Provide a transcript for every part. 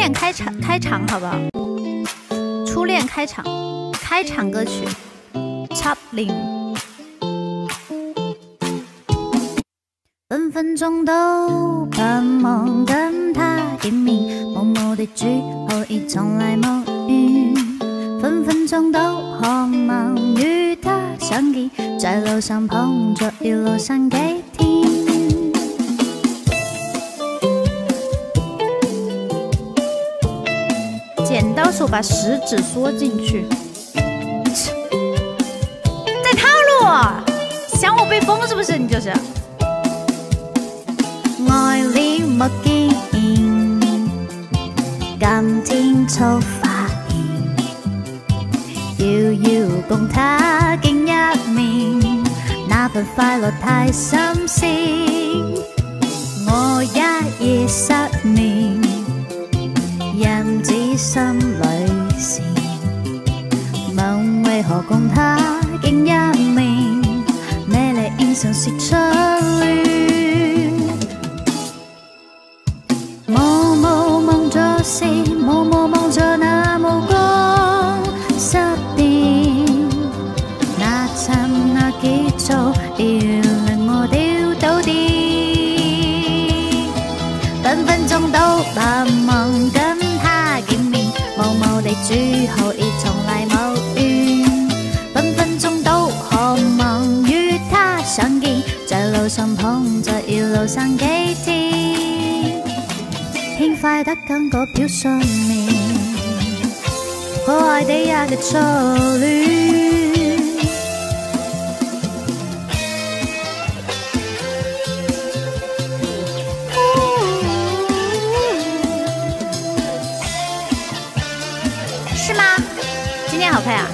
恋开场开场好不好？初恋开场，开场歌曲，Chaplin。分分钟都盼望跟他见面，默默地祝后已从来冇遇。分分钟都渴望与他相见，在路上碰着，一路上给刀手把食指缩进去，带套路我，想我被封是不是？你就是。爱恋莫见，今天初发现，遥遥共他见一面，那份快乐太新鲜，我一夜失，心里事，问为何共他见一面，美丽印象是初恋。默默望着是，默默望着那目光失电，那刹那节奏要令我掉到电，分分钟都盼望跟，默默地祝后已从来无怨，分分钟都渴望与他相见，在路上碰着，一路上几天。轻快的感觉飘上面，可爱地也嘅初恋，是吗？今天好看啊！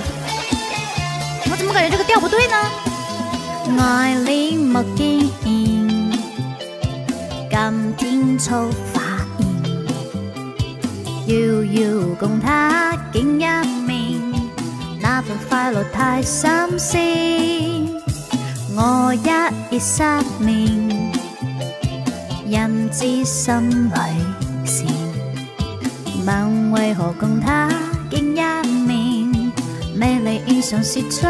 我怎么感觉这个调不对呢？爱恋莫见，今天初发现。遥遥共他见一面，那份快乐太新鲜。我一夜失眠，人知心里事。问为何共他见一面，美丽遇上是初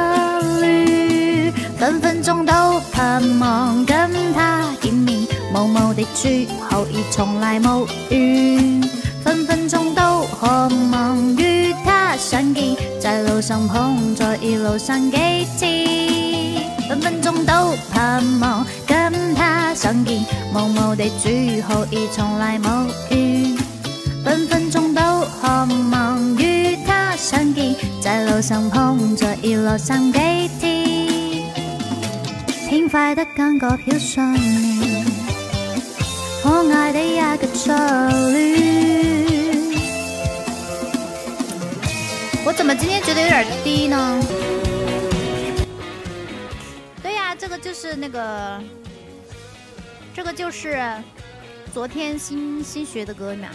恋。分分钟都盼望跟他见面，默默地祝后已从来冇怨。分分钟都渴望与他相见，在路上碰着，一路上几天。分分钟都盼望跟他相见，默默地祝后已从来冇怨。分分钟都渴望与相见，在路上碰着，一路上几天。天快得跟个飘上面，可爱的一个初恋。我怎么今天觉得有点低呢？对呀，这个就是那个，这个就是昨天新新学的歌嘛。